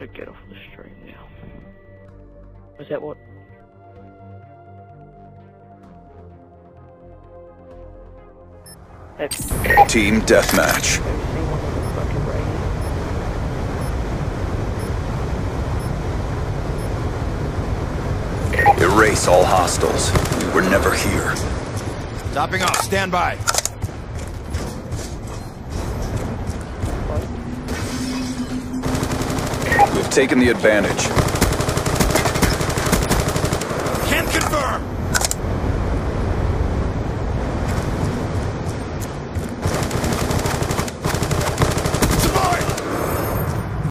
I get off the stream now. Is that what? That's Team Deathmatch. Erase all hostiles. We were never here. Topping off, stand by. Taken the advantage.